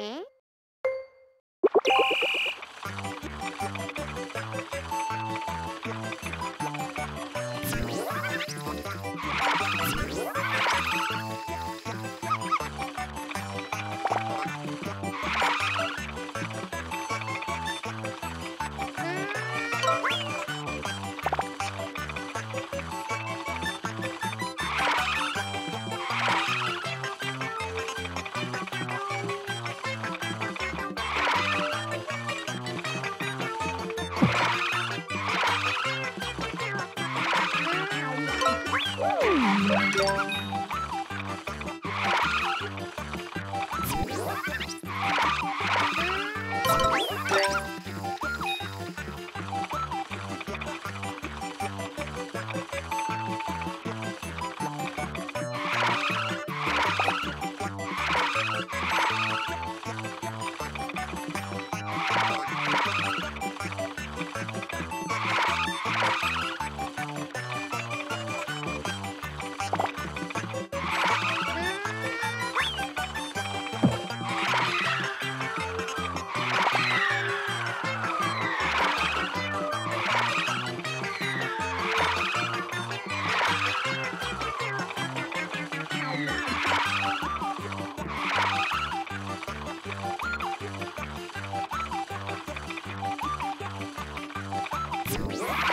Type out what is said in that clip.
ん you Woo!